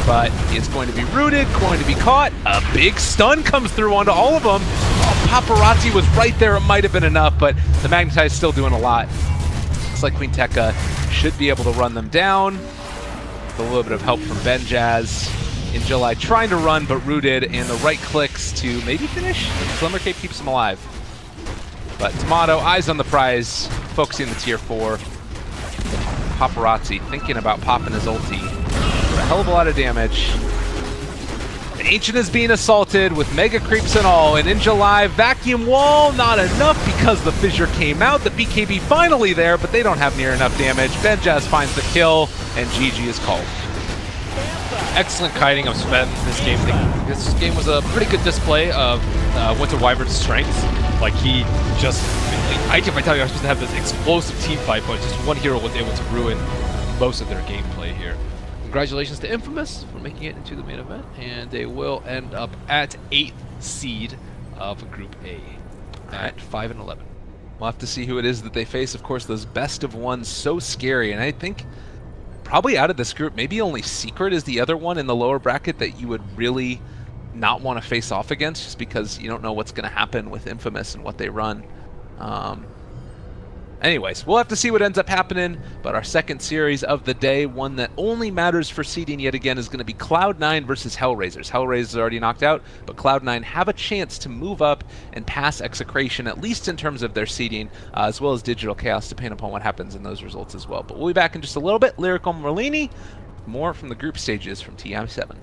but it's going to be rooted, going to be caught. A big stun comes through onto all of them. Oh, Paparazzi was right there. It might have been enough, but the Magnetize is still doing a lot. Looks like King Tekka should be able to run them down. With a little bit of help from Benjaz in July, trying to run but rooted, and the right clicks to maybe finish. Glimmer Cape keeps him alive. But Tomato, eyes on the prize, focusing the tier 4. Paparazzi thinking about popping his ulti. For a hell of a lot of damage. The Ancient is being assaulted with Mega Creeps and all, and InJuly, Vacuum Wall, not enough because the Fissure came out. The BKB finally there, but they don't have near enough damage. Benjaz finds the kill, and GG is called. excellent kiting of Sven this game. This game was a pretty good display of uh, Winter Wyvern's strengths. Like he just, like, IG Vitality are supposed to have this explosive team fight, but just one hero was able to ruin most of their gameplay here. Congratulations to Infamous for making it into the main event, and they will end up at 8th seed of Group A at 5 and 11. We'll have to see who it is that they face. Of course, those best of ones, so scary. And I think probably out of this group, maybe only Secret is the other one in the lower bracket that you would really not want to face off against just because you don't know what's going to happen with Infamous and what they run. Um, anyways, we'll have to see what ends up happening. But our second series of the day, one that only matters for seeding yet again, is going to be Cloud9 versus Hellraisers. Hellraisers already knocked out, but Cloud9 have a chance to move up and pass Execration, at least in terms of their seeding, uh, as well as Digital Chaos, depending upon what happens in those results as well. But we'll be back in just a little bit. Lyrical Merlini, more from the group stages from TI7.